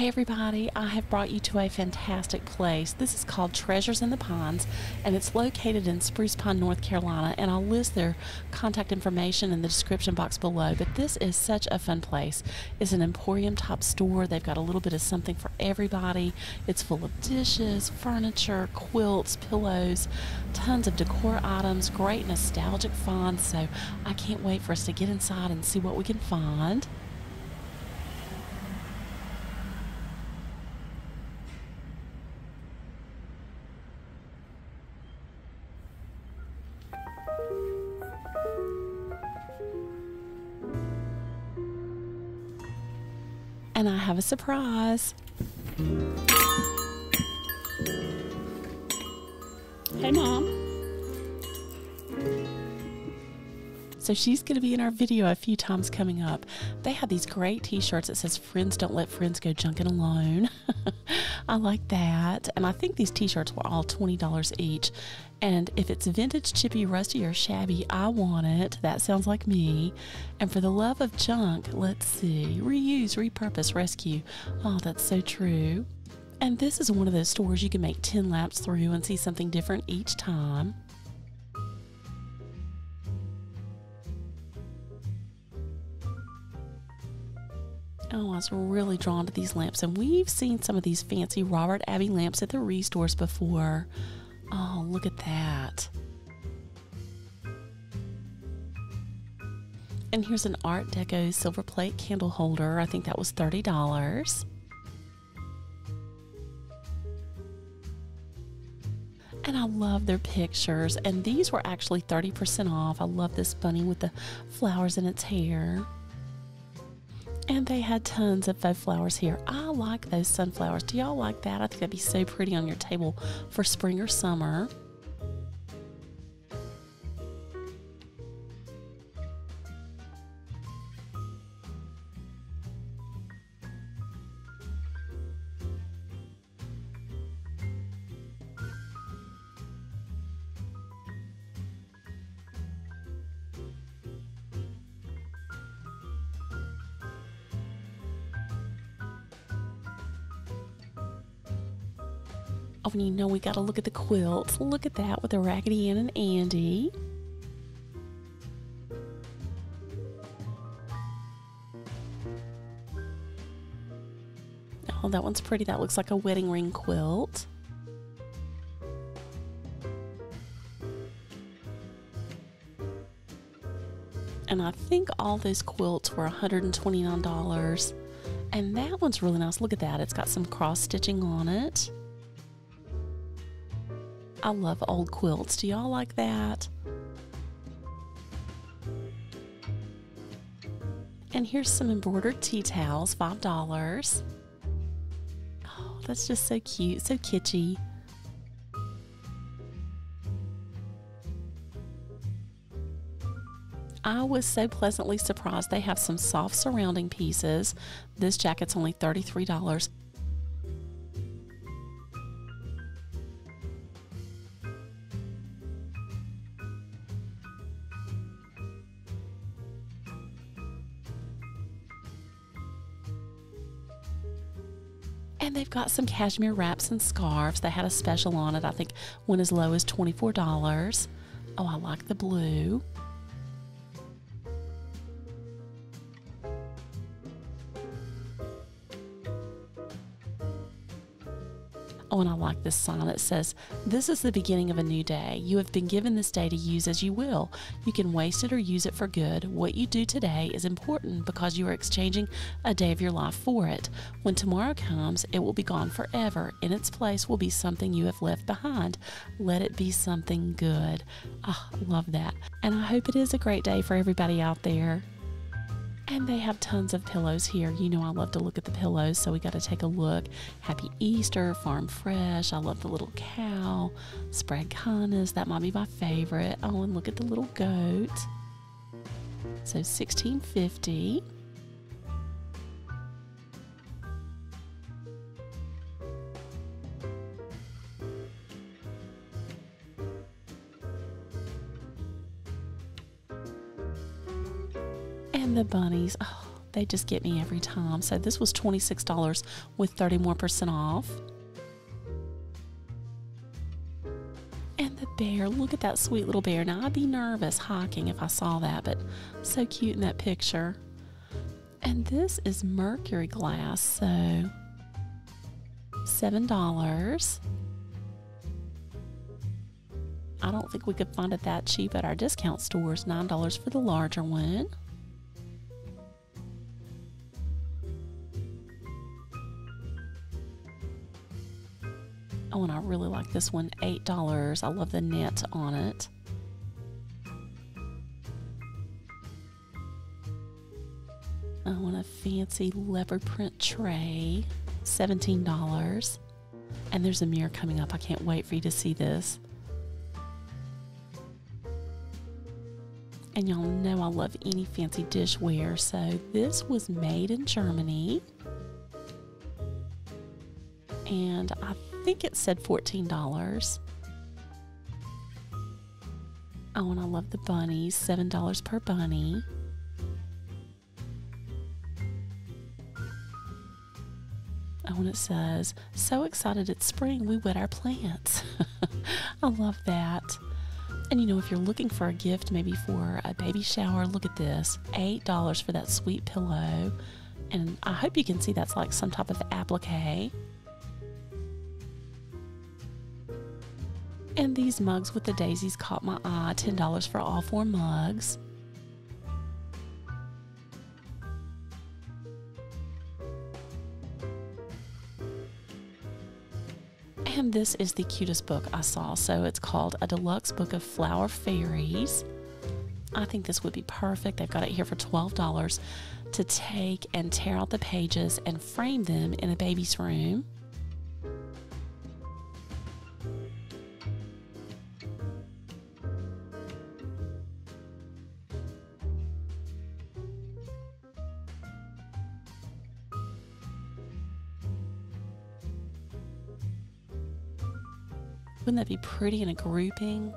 Hey everybody, I have brought you to a fantastic place. This is called Treasures in the Pines and it's located in Spruce Pine, North Carolina and I'll list their contact information in the description box below. But this is such a fun place. It's an emporium type store. They've got a little bit of something for everybody. It's full of dishes, furniture, quilts, pillows, tons of decor items, great nostalgic finds. So I can't wait for us to get inside and see what we can find. And I have a surprise. Hey, Mom. So she's going to be in our video a few times coming up. They have these great t-shirts that says friends don't let friends go junking alone. I like that. And I think these t-shirts were all $20 each. And if it's vintage, chippy, rusty, or shabby, I want it. That sounds like me. And for the love of junk, let's see reuse, repurpose, rescue. Oh, that's so true. And this is one of those stores you can make 10 laps through and see something different each time. Oh, I was really drawn to these lamps, and we've seen some of these fancy Robert Abbey lamps at the ReStores before. Oh, look at that. And here's an Art Deco silver plate candle holder. I think that was $30. And I love their pictures. And these were actually 30% off. I love this bunny with the flowers in its hair. And they had tons of faux flowers here. I like those sunflowers. Do y'all like that? I think that'd be so pretty on your table for spring or summer. Oh, and you know we got to look at the quilts. Look at that with the Raggedy Ann and Andy. Oh, that one's pretty. That looks like a wedding ring quilt. And I think all those quilts were $129. And that one's really nice. Look at that. It's got some cross stitching on it. I love old quilts. Do y'all like that? And here's some embroidered tea towels, $5. Oh, that's just so cute, so kitschy. I was so pleasantly surprised they have some soft surrounding pieces. This jacket's only $33. And they've got some cashmere wraps and scarves. They had a special on it. I think went as low as $24. Oh, I like the blue. And I like this sign that says, This is the beginning of a new day. You have been given this day to use as you will. You can waste it or use it for good. What you do today is important because you are exchanging a day of your life for it. When tomorrow comes, it will be gone forever. In its place will be something you have left behind. Let it be something good. Oh, love that. And I hope it is a great day for everybody out there. And they have tons of pillows here. You know, I love to look at the pillows, so we got to take a look. Happy Easter, Farm Fresh. I love the little cow. Spread kindness. That might be my favorite. Oh, and look at the little goat. So 1650. The bunnies. Oh, They just get me every time. So this was $26 with 30 more percent off. And the bear, look at that sweet little bear. Now I'd be nervous hiking if I saw that, but so cute in that picture. And this is mercury glass, so $7. I don't think we could find it that cheap at our discount stores. $9 for the larger one. Oh, and I really like this one, $8. I love the net on it. I want a fancy leopard print tray, $17. And there's a mirror coming up. I can't wait for you to see this. And y'all know I love any fancy dishware, so this was made in Germany. And I think it said $14. Oh, and I love the bunnies, $7 per bunny. Oh, and it says, So excited it's spring, we wet our plants. I love that. And you know, if you're looking for a gift, maybe for a baby shower, look at this $8 for that sweet pillow. And I hope you can see that's like some type of applique. And these mugs with the daisies caught my eye $10 for all four mugs. And this is the cutest book I saw. So it's called A Deluxe Book of Flower Fairies. I think this would be perfect. They've got it here for $12 to take and tear out the pages and frame them in a baby's room. Wouldn't that be pretty in a grouping?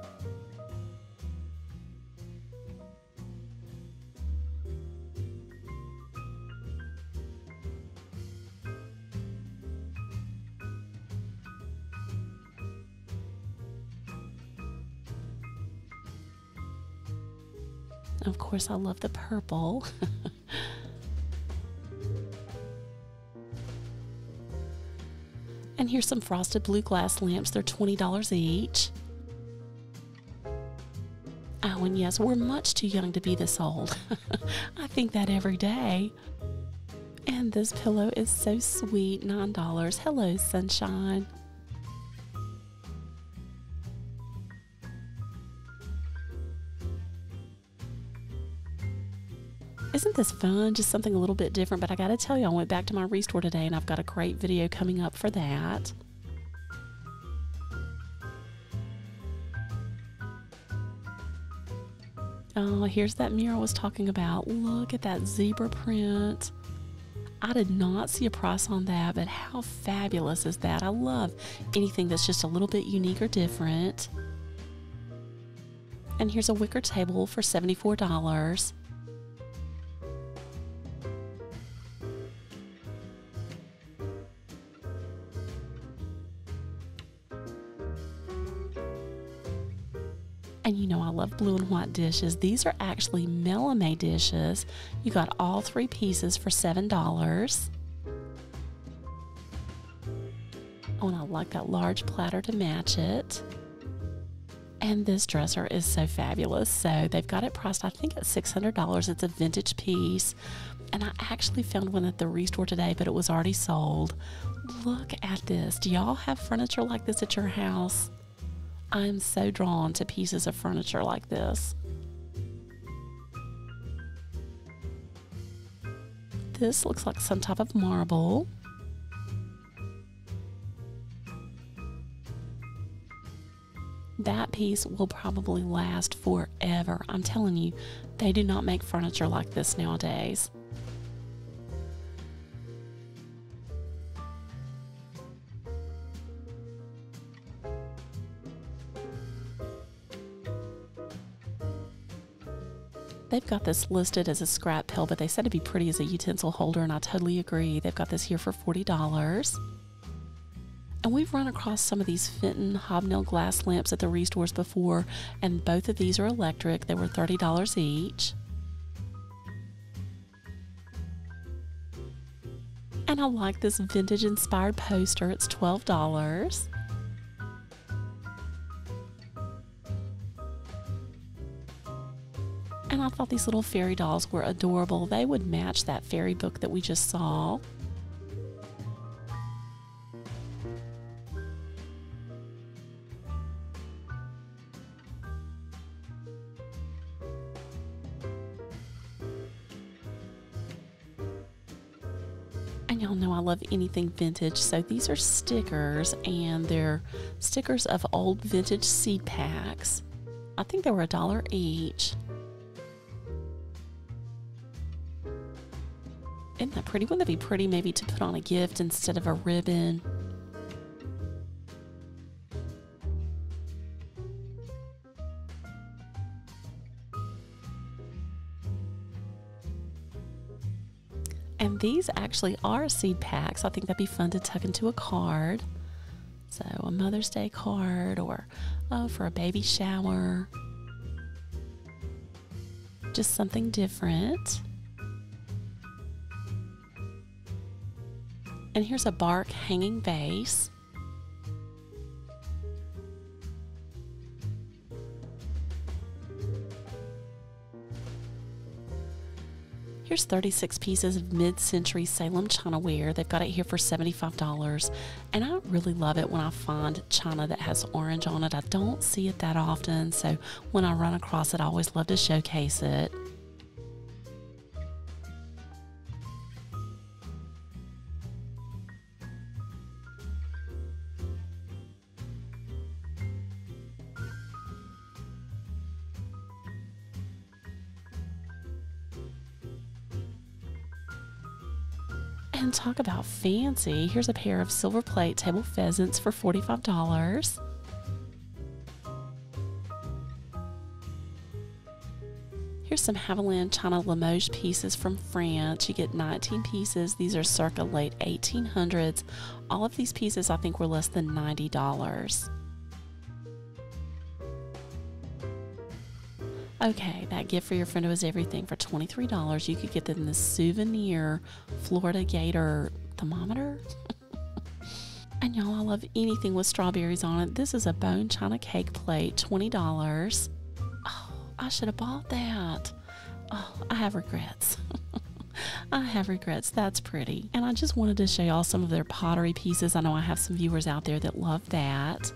Of course, I love the purple. here's some frosted blue glass lamps. They're $20 each. Oh, and yes, we're much too young to be this old. I think that every day. And this pillow is so sweet $9. Hello, sunshine. Isn't this fun? Just something a little bit different. But I got to tell you, I went back to my ReStore today and I've got a great video coming up for that. Oh, here's that mirror I was talking about. Look at that zebra print. I did not see a price on that, but how fabulous is that? I love anything that's just a little bit unique or different. And here's a wicker table for $74. And you know, I love blue and white dishes. These are actually melamine dishes. You got all three pieces for $7. Oh, and I like that large platter to match it. And this dresser is so fabulous. So they've got it priced, I think, at $600. It's a vintage piece. And I actually found one at the ReStore today, but it was already sold. Look at this. Do y'all have furniture like this at your house? I'm so drawn to pieces of furniture like this. This looks like some type of marble. That piece will probably last forever. I'm telling you, they do not make furniture like this nowadays. They've got this listed as a scrap pill, but they said it'd be pretty as a utensil holder, and I totally agree. They've got this here for $40. And we've run across some of these Fenton hobnail glass lamps at the ReStores before, and both of these are electric. They were $30 each. And I like this vintage inspired poster. It's $12. Thought these little fairy dolls were adorable. They would match that fairy book that we just saw. And y'all know I love anything vintage, so these are stickers, and they're stickers of old vintage seed packs. I think they were a dollar each. Isn't that pretty? Wouldn't that be pretty maybe to put on a gift instead of a ribbon? And these actually are seed packs. I think that'd be fun to tuck into a card. So, a Mother's Day card or oh, for a baby shower. Just something different. And here's a bark hanging vase. Here's 36 pieces of mid century Salem china ware. They've got it here for $75. And I really love it when I find china that has orange on it. I don't see it that often, so when I run across it, I always love to showcase it. Talk about fancy. Here's a pair of silver plate table pheasants for $45. Here's some Haviland China Limoges pieces from France. You get 19 pieces. These are circa late 1800s. All of these pieces I think were less than $90. Okay, that gift for your friend was everything for $23. You could get them the souvenir Florida Gator thermometer. and y'all, I love anything with strawberries on it. This is a bone china cake plate, $20. Oh, I should have bought that. Oh, I have regrets. I have regrets. That's pretty. And I just wanted to show y'all some of their pottery pieces. I know I have some viewers out there that love that.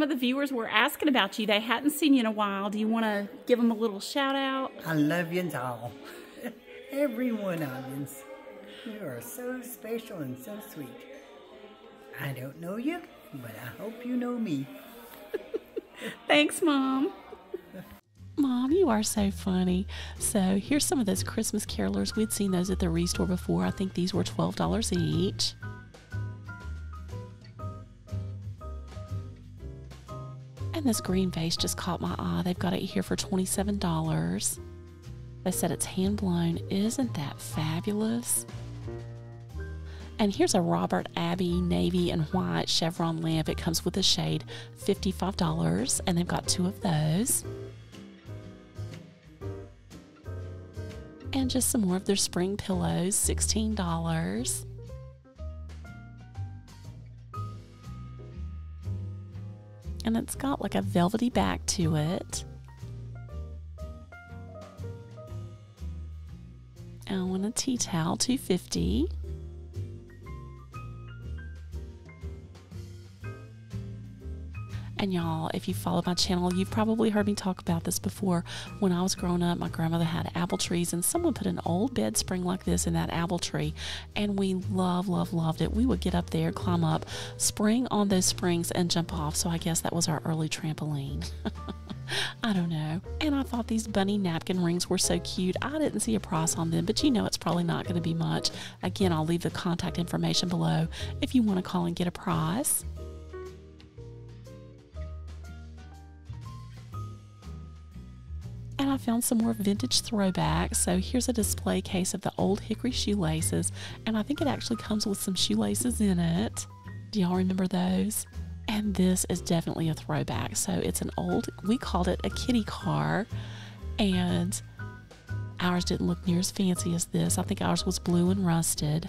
Some of the viewers were asking about you. They hadn't seen you in a while. Do you want to give them a little shout out? I love you all. Every one of you. You are so special and so sweet. I don't know you, but I hope you know me. Thanks, Mom. Mom, you are so funny. So here's some of those Christmas carolers. We'd seen those at the ReStore before. I think these were $12 each. And this green vase just caught my eye. They've got it here for $27. They said it's hand blown. Isn't that fabulous? And here's a Robert Abbey navy and white chevron lamp. It comes with a shade, $55, and they've got two of those. And just some more of their spring pillows, $16. And it's got like a velvety back to it. And a tea towel, 250. And y'all, if you follow my channel, you've probably heard me talk about this before. When I was growing up, my grandmother had apple trees, and someone put an old bed spring like this in that apple tree. And we love, love, loved it. We would get up there, climb up, spring on those springs, and jump off. So I guess that was our early trampoline. I don't know. And I thought these bunny napkin rings were so cute. I didn't see a price on them, but you know it's probably not going to be much. Again, I'll leave the contact information below if you want to call and get a price. Found some more vintage throwbacks. So here's a display case of the old hickory shoelaces, and I think it actually comes with some shoelaces in it. Do y'all remember those? And this is definitely a throwback. So it's an old, we called it a kitty car, and ours didn't look near as fancy as this. I think ours was blue and rusted,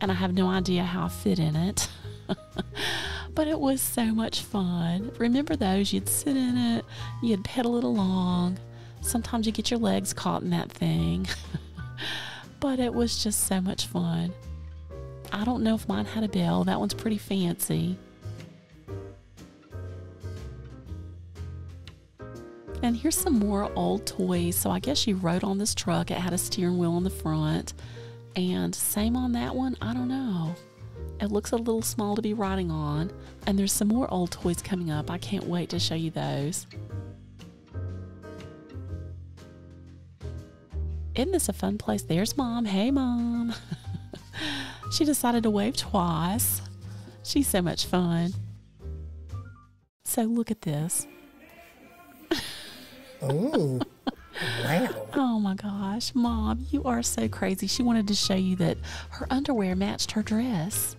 and I have no idea how I fit in it. but it was so much fun. Remember those? You'd sit in it, you'd pedal it along, Sometimes you get your legs caught in that thing. but it was just so much fun. I don't know if mine had a bell. That one's pretty fancy. And here's some more old toys. So I guess you rode on this truck. It had a steering wheel on the front. And same on that one. I don't know. It looks a little small to be riding on. And there's some more old toys coming up. I can't wait to show you those. Isn't this a fun place? There's mom. Hey, mom. she decided to wave twice. She's so much fun. So look at this. oh, wow. Oh my gosh, mom, you are so crazy. She wanted to show you that her underwear matched her dress.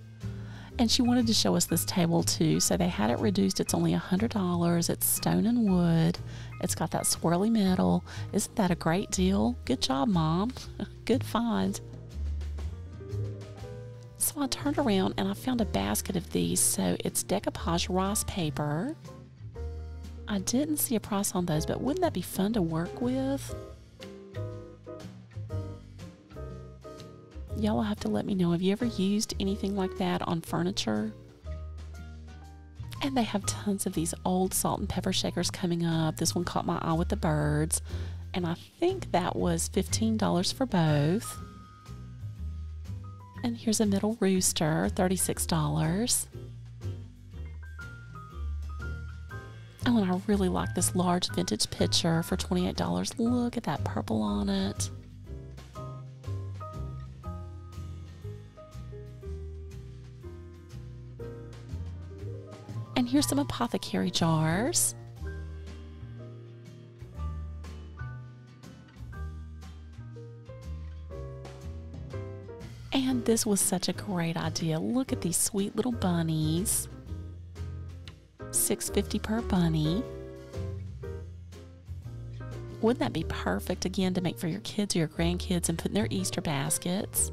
And she wanted to show us this table too. So they had it reduced. It's only a $100. It's stone and wood. It's got that swirly metal. Isn't that a great deal? Good job, Mom. Good find. So I turned around and I found a basket of these. So it's decoupage rice paper. I didn't see a price on those, but wouldn't that be fun to work with? Y'all will have to let me know. Have you ever used anything like that on furniture? And they have tons of these old salt and pepper shakers coming up. This one caught my eye with the birds. And I think that was $15 for both. And here's a middle rooster, $36. Oh, and I really like this large vintage pitcher for $28. Look at that purple on it. Here's some apothecary jars. And this was such a great idea. Look at these sweet little bunnies. 650 per bunny. Wouldn't that be perfect again to make for your kids or your grandkids and put in their Easter baskets?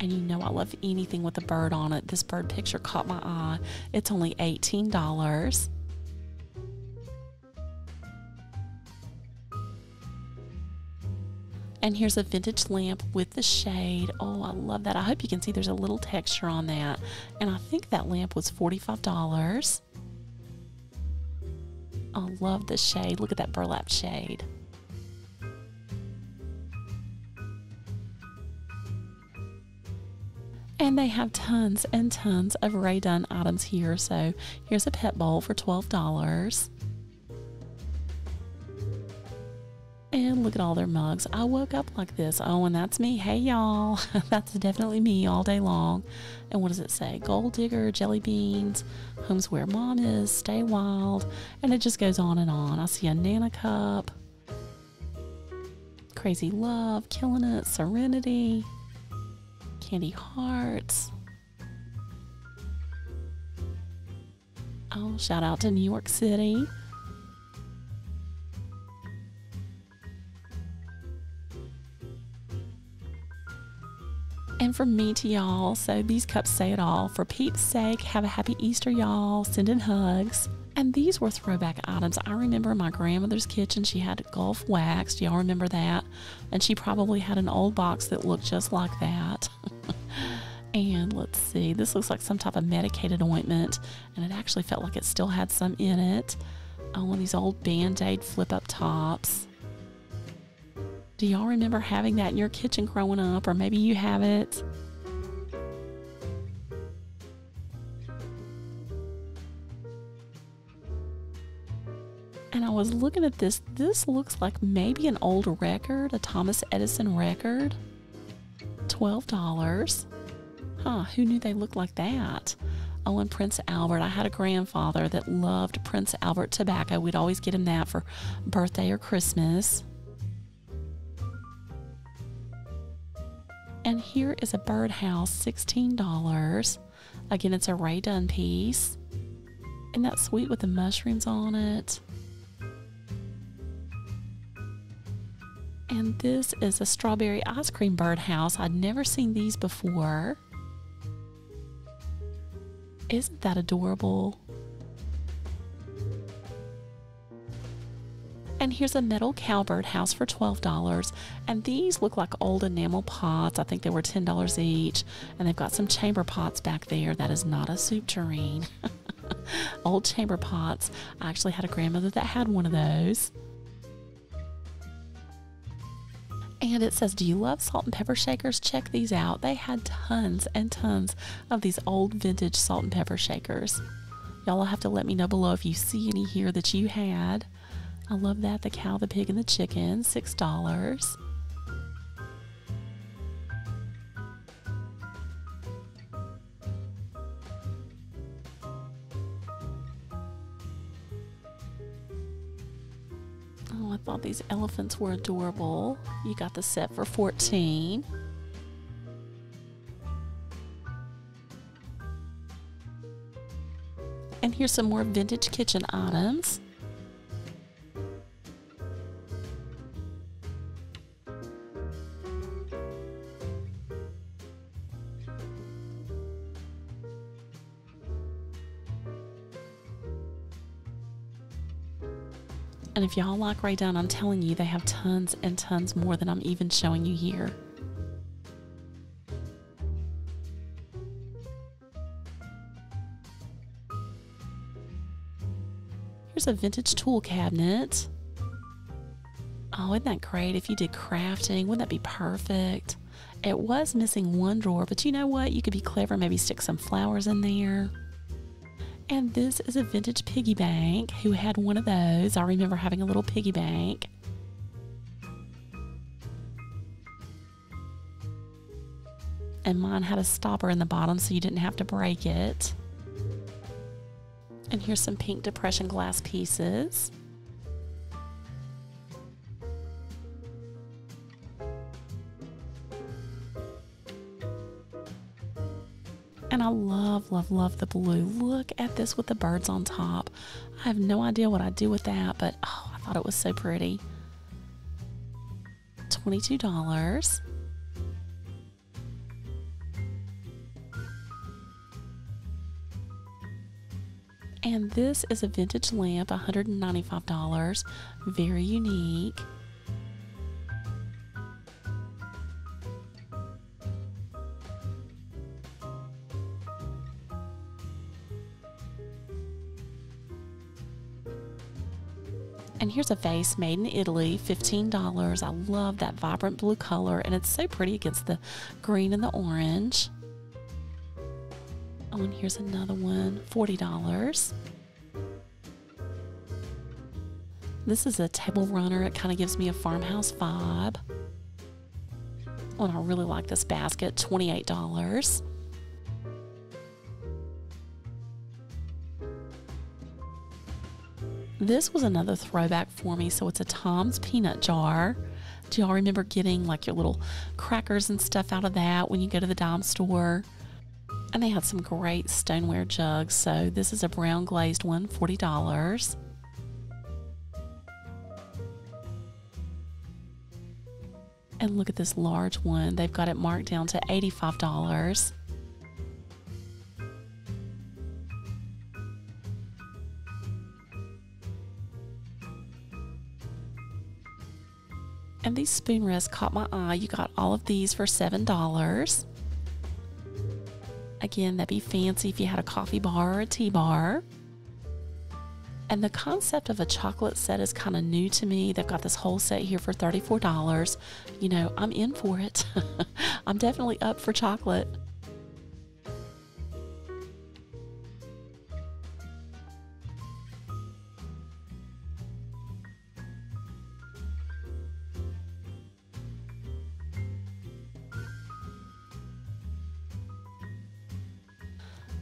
And you know, I love anything with a bird on it. This bird picture caught my eye. It's only $18. And here's a vintage lamp with the shade. Oh, I love that. I hope you can see there's a little texture on that. And I think that lamp was $45. I love the shade. Look at that burlap shade. And they have tons and tons of Rae Dunn items here. So here's a pet bowl for $12. And look at all their mugs. I woke up like this. Oh, and that's me. Hey, y'all. that's definitely me all day long. And what does it say? Gold digger, jelly beans, home's where mom is, stay wild. And it just goes on and on. I see a Nana cup, crazy love, killing it, serenity candy hearts. Oh, shout out to New York City. And from me to y'all, so these cups say it all. For Pete's sake, have a happy Easter, y'all. Sending hugs. And these were throwback items. I remember my grandmother's kitchen, she had Gulf wax. Do y'all remember that? And she probably had an old box that looked just like that. And let's see, this looks like some type of medicated ointment, and it actually felt like it still had some in it. Oh, of these old band aid flip up tops. Do y'all remember having that in your kitchen growing up, or maybe you have it? Was looking at this. This looks like maybe an old record, a Thomas Edison record. $12. Huh, who knew they looked like that? Oh, and Prince Albert. I had a grandfather that loved Prince Albert tobacco. We'd always get him that for birthday or Christmas. And here is a birdhouse, $16. Again, it's a Rae Dunn piece. Isn't that sweet with the mushrooms on it? And this is a strawberry ice cream birdhouse. I'd never seen these before. Isn't that adorable? And here's a metal cowbird house for $12. And these look like old enamel pots. I think they were $10 each. And they've got some chamber pots back there. That is not a soup tureen. old chamber pots. I actually had a grandmother that had one of those. And it says, Do you love salt and pepper shakers? Check these out. They had tons and tons of these old vintage salt and pepper shakers. Y'all will have to let me know below if you see any here that you had. I love that. The cow, the pig, and the chicken, $6. These elephants were adorable. You got the set for 14. And here's some more vintage kitchen items. And if y'all like Rae Dunn, I'm telling you, they have tons and tons more than I'm even showing you here. Here's a vintage tool cabinet. Oh, isn't that great? If you did crafting, wouldn't that be perfect? It was missing one drawer, but you know what? You could be clever, maybe stick some flowers in there. And this is a vintage piggy bank. Who had one of those? I remember having a little piggy bank. And mine had a stopper in the bottom so you didn't have to break it. And here's some pink depression glass pieces. And I love, love, love the blue. Look at this with the birds on top. I have no idea what I'd do with that, but oh, I thought it was so pretty. $22. And this is a vintage lamp, $195. Very unique. And here's a vase made in Italy, $15. I love that vibrant blue color, and it's so pretty against the green and the orange. Oh, and here's another one, $40. This is a table runner. It kind of gives me a farmhouse vibe. Oh, and I really like this basket, $28. This was another throwback for me. So it's a Tom's peanut jar. Do y'all remember getting like your little crackers and stuff out of that when you go to the dime store? And they had some great stoneware jugs. So this is a brown glazed one, $40. And look at this large one. They've got it marked down to $85. And these spoon rests caught my eye. You got all of these for $7. Again, that'd be fancy if you had a coffee bar or a tea bar. And the concept of a chocolate set is kind of new to me. They've got this whole set here for $34. You know, I'm in for it. I'm definitely up for chocolate.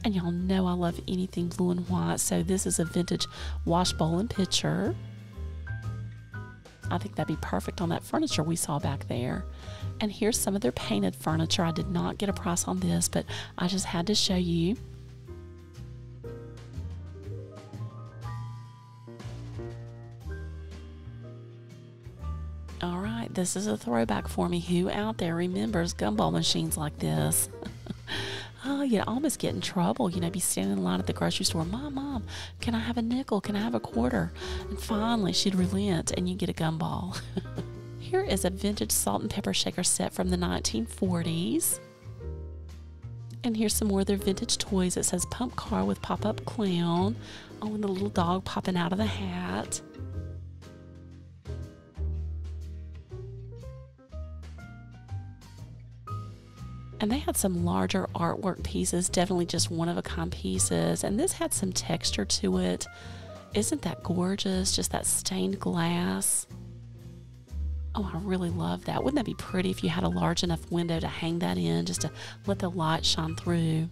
And y'all know I love anything blue and white, so this is a vintage wash bowl and pitcher. I think that'd be perfect on that furniture we saw back there. And here's some of their painted furniture. I did not get a price on this, but I just had to show you. All right, this is a throwback for me. Who out there remembers gumball machines like this? oh, you almost get in trouble. You know, be standing in line at the grocery store. Mom, mom, can I have a nickel? Can I have a quarter? And finally, she'd relent, and you'd get a gumball. Here is a vintage salt and pepper shaker set from the 1940s. And here's some more of their vintage toys. It says pump car with pop up clown. Oh, and the little dog popping out of the hat. And they had some larger artwork pieces, definitely just one of a kind pieces. And this had some texture to it. Isn't that gorgeous? Just that stained glass. Oh, I really love that. Wouldn't that be pretty if you had a large enough window to hang that in just to let the light shine through?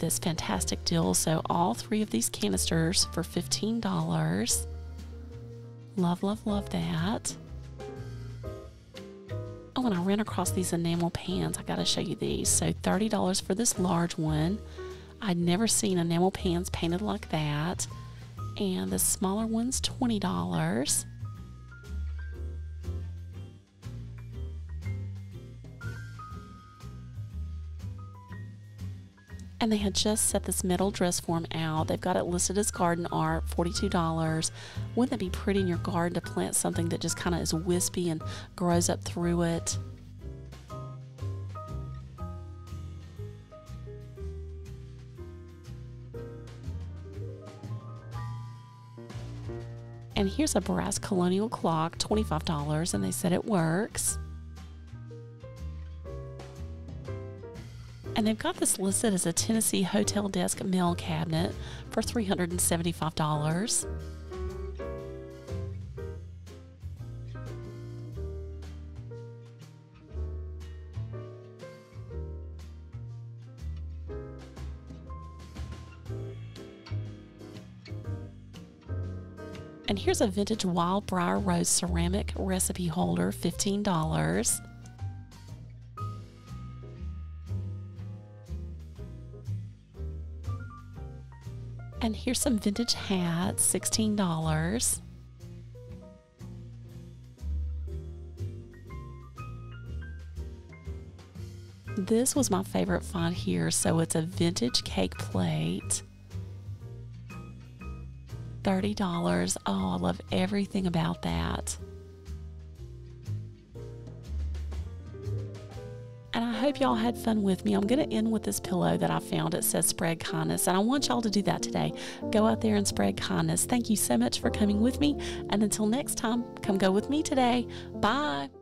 This fantastic deal. So, all three of these canisters for $15. Love, love, love that. Oh, and I ran across these enamel pans. I got to show you these. So, $30 for this large one. I'd never seen enamel pans painted like that. And the smaller one's $20. And they had just set this metal dress form out. They've got it listed as garden art, $42. Wouldn't that be pretty in your garden to plant something that just kind of is wispy and grows up through it? And here's a brass colonial clock, $25, and they said it works. And they've got this listed as a Tennessee hotel desk mail cabinet for $375. And here's a vintage wild briar rose ceramic recipe holder, $15. Here's some vintage hats, $16. This was my favorite find here, so it's a vintage cake plate. $30. Oh, I love everything about that. Y'all had fun with me. I'm going to end with this pillow that I found. It says spread kindness, and I want y'all to do that today. Go out there and spread kindness. Thank you so much for coming with me. And until next time, come go with me today. Bye.